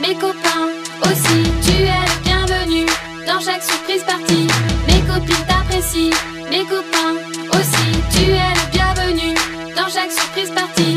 mes copains aussi. Tu es le bienvenu dans chaque surprise partie. Mes copines t'apprécient, mes copains aussi. Tu es le bienvenu dans chaque surprise partie.